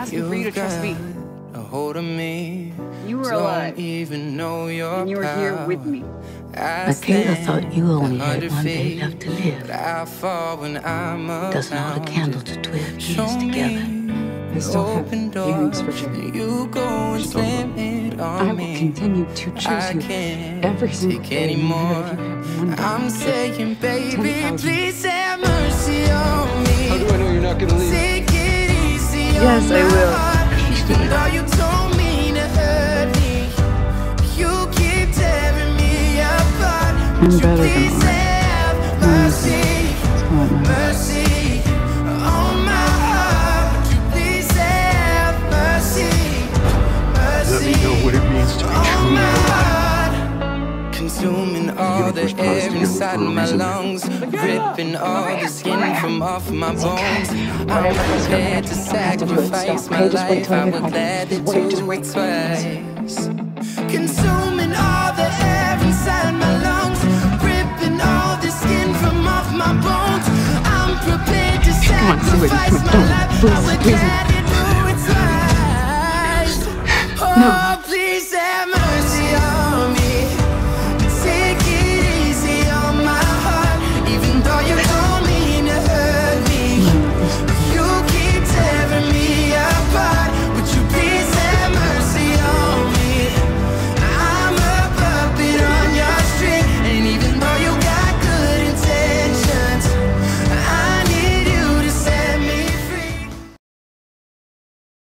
asking for you to trust me. A hold of me. You were Don't alive. even know your And you were here with me. Michaela thought you only had one day left to live. I fall when I'm Doesn't hold a candle to twelve years me together. I still have open feelings doors. for Jared. You go and slam it on I will continue to choose I you can't every single day. matter if you have one day I'm saying, baby, 10,000. please have easy Yes, I will. heart. Even though you told me to hurt me, you keep tearing me apart. I'm Would you better all the air inside my lungs, ripping all the skin from off my bones. I'm prepared to sacrifice my life. I would gladly do it twice. Consuming all the air inside my lungs, ripping all the skin from off my bones. I'm prepared to sacrifice my life. I gladly